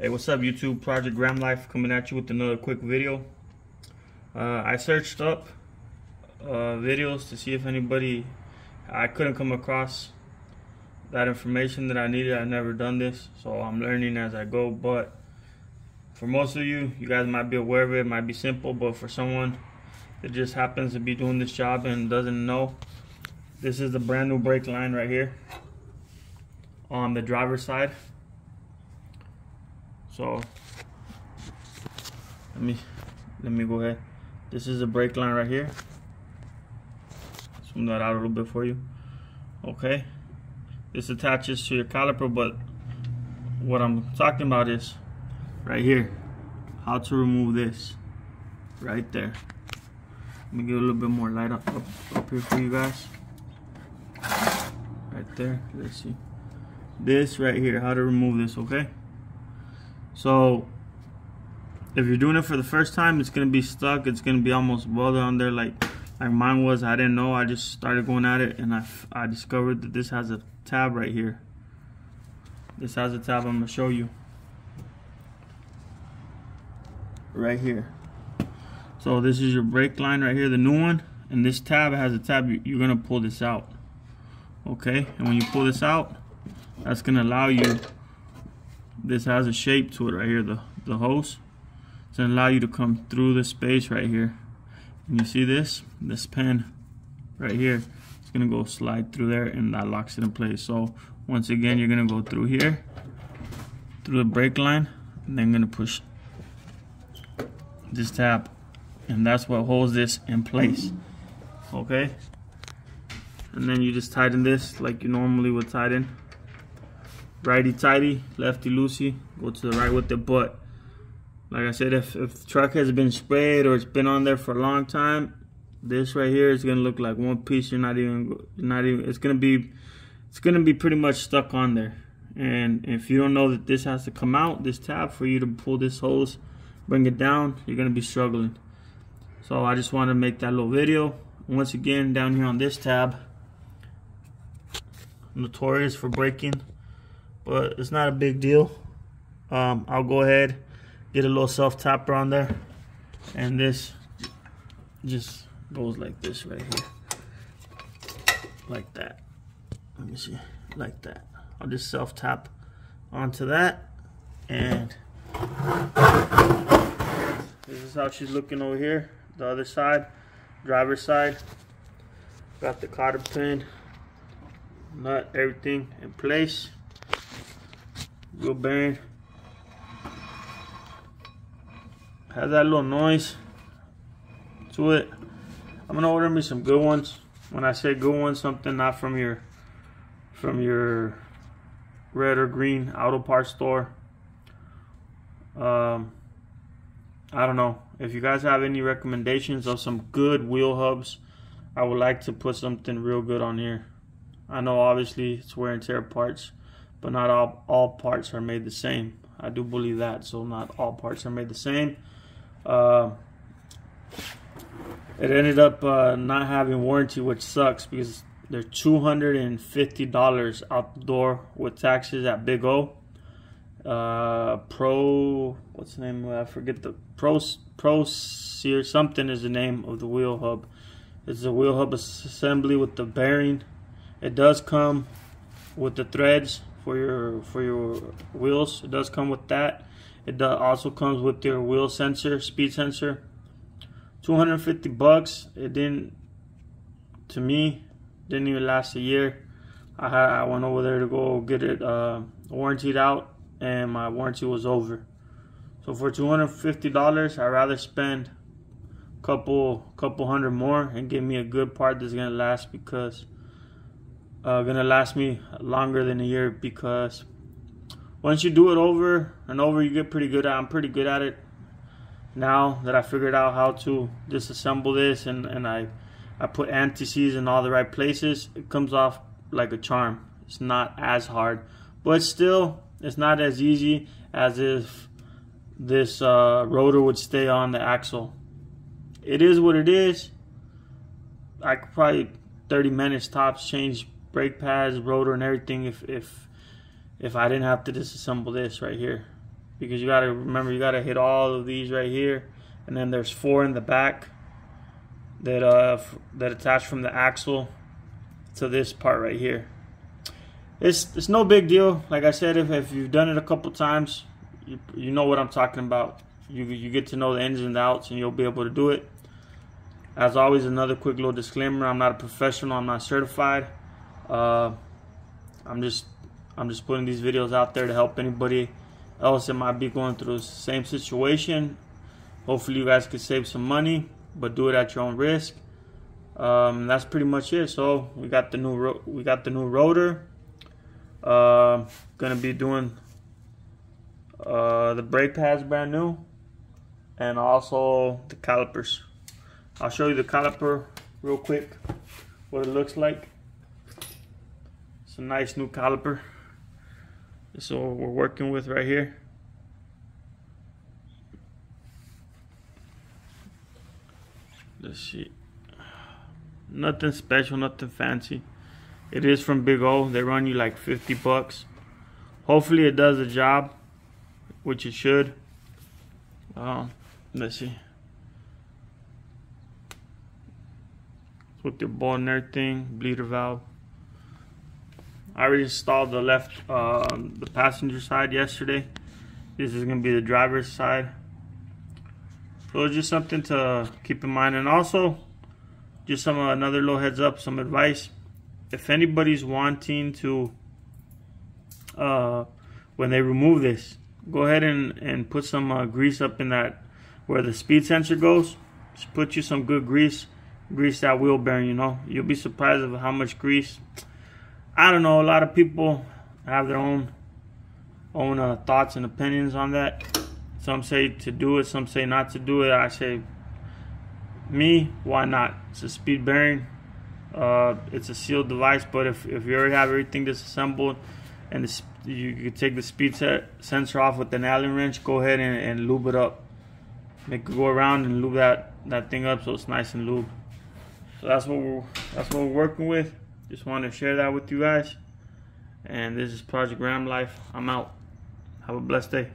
Hey, what's up YouTube? Project Ram Life coming at you with another quick video. Uh, I searched up uh, videos to see if anybody, I couldn't come across that information that I needed. I've never done this, so I'm learning as I go. But for most of you, you guys might be aware of it. It might be simple, but for someone that just happens to be doing this job and doesn't know, this is the brand new brake line right here on the driver's side. So let me let me go ahead. This is the brake line right here. Zoom that out a little bit for you. Okay. This attaches to your caliper, but what I'm talking about is right here. How to remove this. Right there. Let me get a little bit more light up, up, up here for you guys. Right there. Let's see. This right here. How to remove this, okay? So if you're doing it for the first time, it's gonna be stuck. It's gonna be almost welded on there like like mine was. I didn't know. I just started going at it, and I I discovered that this has a tab right here. This has a tab. I'm gonna show you right here. So this is your brake line right here, the new one, and this tab has a tab. You're gonna pull this out, okay? And when you pull this out, that's gonna allow you this has a shape to it right here the the hose. It's gonna allow you to come through the space right here. And you see this? This pin right here. It's gonna go slide through there and that locks it in place. So once again you're gonna go through here through the brake line and then gonna push this tab. And that's what holds this in place okay? And then you just tighten this like you normally would tighten righty tighty, lefty loosey, go to the right with it. But like I said, if, if the truck has been sprayed or it's been on there for a long time, this right here is gonna look like one piece. You're not even, not even. It's gonna be, it's gonna be pretty much stuck on there. And if you don't know that this has to come out, this tab for you to pull this hose, bring it down, you're gonna be struggling. So I just wanted to make that little video. Once again, down here on this tab, notorious for breaking but it's not a big deal. Um, I'll go ahead, get a little self tapper on there, and this just goes like this right here, like that. Let me see, like that. I'll just self tap onto that, and this is how she's looking over here. The other side, driver's side. Got the cotter pin, nut, everything in place. Wheel bearing. Has that little noise to it. I'm gonna order me some good ones. When I say good ones, something not from your from your red or green auto parts store. Um, I don't know if you guys have any recommendations of some good wheel hubs. I would like to put something real good on here. I know obviously it's wear and tear parts, but not all, all parts are made the same. I do believe that, so not all parts are made the same. Uh, it ended up uh, not having warranty, which sucks because they're $250 out the door with taxes at Big O. Uh, Pro, what's the name? I forget the Pro Pro Sear something is the name of the wheel hub. It's a wheel hub assembly with the bearing. It does come with the threads for your for your wheels. It does come with that. It also comes with your wheel sensor, speed sensor. 250 bucks. It didn't to me didn't even last a year. I had I went over there to go get it uh, warranted out, and my warranty was over. So for two hundred fifty dollars, I'd rather spend a couple couple hundred more and give me a good part that's gonna last because uh, gonna last me longer than a year because once you do it over and over, you get pretty good at. I'm pretty good at it now that I figured out how to disassemble this and and I I put anti-seize in all the right places. It comes off like a charm. It's not as hard, but still, it's not as easy as if this uh, rotor would stay on the axle. It is what it is. I could probably 30 minutes tops change brake pads, rotor, and everything if if if I didn't have to disassemble this right here. because you gotta remember you gotta hit all of these right here and then there's four in the back that uh that attach from the axle to this part right here. It's it's no big deal. Like I said if, if you've done it a couple times you, you know what I'm talking about. You you get to know the ins and outs and you'll be able to do it. As always another quick little disclaimer I'm not a professional I'm not certified uh, I'm just I'm just putting these videos out there to help anybody else that might be going through the same situation. Hopefully you guys can save some money, but do it at your own risk. Um, that's pretty much it. So we got the new we got the new rotor. Uh, gonna be doing uh, the brake pads brand new, and also the calipers. I'll show you the caliper real quick, what it looks like. A nice new caliper. What we're working with right here. Let's see. Nothing special, nothing fancy. It is from Big O. They run you like 50 bucks. Hopefully it does the job, which it should. Um, let's see. With your ball and everything, bleeder valve. I already installed the left, uh, the passenger side yesterday. This is gonna be the driver's side. So it's just something to keep in mind. And also, just some uh, another little heads up, some advice. If anybody's wanting to, uh, when they remove this, go ahead and, and put some uh, grease up in that, where the speed sensor goes. Just put you some good grease, grease that wheel bearing, you know. You'll be surprised of how much grease I don't know. A lot of people have their own own uh, thoughts and opinions on that. Some say to do it, some say not to do it. I say, me, why not? It's a speed bearing. Uh, it's a sealed device, but if, if you already have everything disassembled and the, you, you take the speed set, sensor off with an Allen wrench, go ahead and, and lube it up. Make it go around and lube that, that thing up so it's nice and lube. So that's what we're that's what we're working with. Just wanted to share that with you guys. And this is Project Ram Life. I'm out. Have a blessed day.